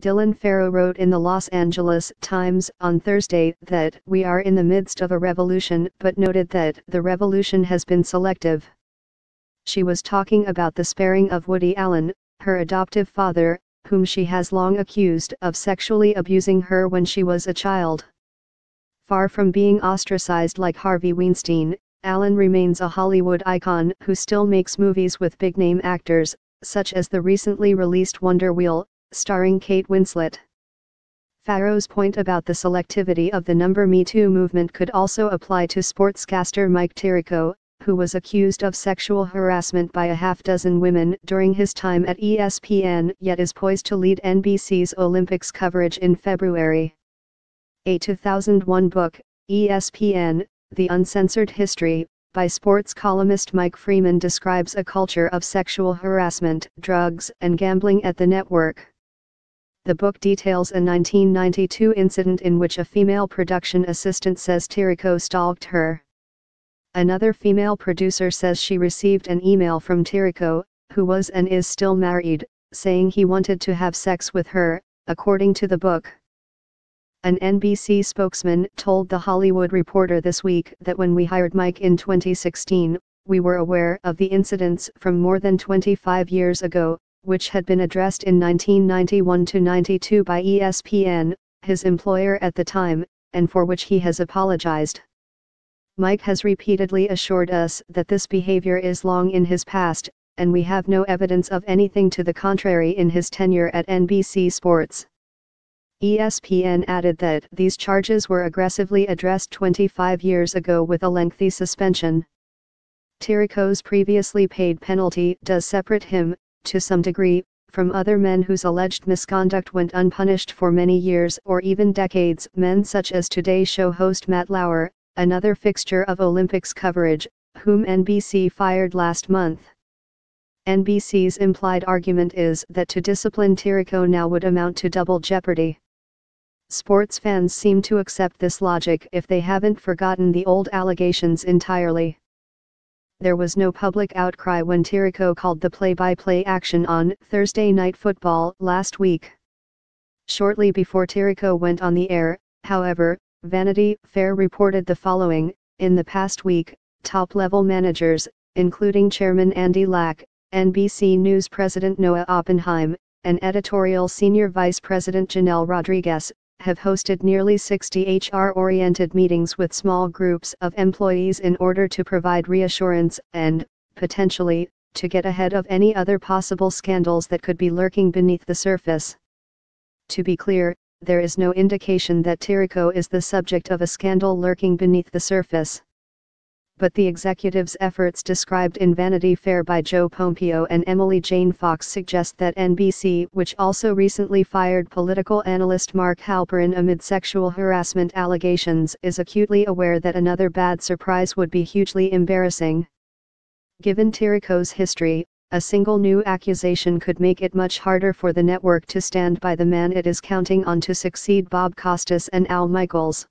Dylan Farrow wrote in the Los Angeles Times on Thursday that we are in the midst of a revolution but noted that the revolution has been selective. She was talking about the sparing of Woody Allen, her adoptive father, whom she has long accused of sexually abusing her when she was a child. Far from being ostracized like Harvey Weinstein, Allen remains a Hollywood icon who still makes movies with big-name actors, such as the recently released Wonder Wheel, starring Kate Winslet. Farrow's point about the selectivity of the number Me Too movement could also apply to sportscaster Mike Tirico, who was accused of sexual harassment by a half dozen women during his time at ESPN yet is poised to lead NBC's Olympics coverage in February. A 2001 book, ESPN, The Uncensored History, by sports columnist Mike Freeman describes a culture of sexual harassment, drugs, and gambling at the network the book details a 1992 incident in which a female production assistant says Tirico stalked her. Another female producer says she received an email from Tirico, who was and is still married, saying he wanted to have sex with her, according to the book. An NBC spokesman told The Hollywood Reporter this week that when we hired Mike in 2016, we were aware of the incidents from more than 25 years ago, which had been addressed in 1991-92 by ESPN, his employer at the time, and for which he has apologized. Mike has repeatedly assured us that this behavior is long in his past, and we have no evidence of anything to the contrary in his tenure at NBC Sports. ESPN added that these charges were aggressively addressed 25 years ago with a lengthy suspension. Tirico's previously paid penalty does separate him, to some degree, from other men whose alleged misconduct went unpunished for many years or even decades. Men such as Today Show host Matt Lauer, another fixture of Olympics coverage, whom NBC fired last month. NBC's implied argument is that to discipline Tirico now would amount to double jeopardy. Sports fans seem to accept this logic if they haven't forgotten the old allegations entirely there was no public outcry when Tirico called the play-by-play action on Thursday Night Football last week. Shortly before Tirico went on the air, however, Vanity Fair reported the following, in the past week, top-level managers, including Chairman Andy Lack, NBC News President Noah Oppenheim, and editorial senior vice president Janelle Rodriguez, have hosted nearly 60 HR-oriented meetings with small groups of employees in order to provide reassurance and, potentially, to get ahead of any other possible scandals that could be lurking beneath the surface. To be clear, there is no indication that Tirico is the subject of a scandal lurking beneath the surface but the executive's efforts described in Vanity Fair by Joe Pompeo and Emily Jane Fox suggest that NBC, which also recently fired political analyst Mark Halperin amid sexual harassment allegations, is acutely aware that another bad surprise would be hugely embarrassing. Given Tirico's history, a single new accusation could make it much harder for the network to stand by the man it is counting on to succeed Bob Costas and Al Michaels.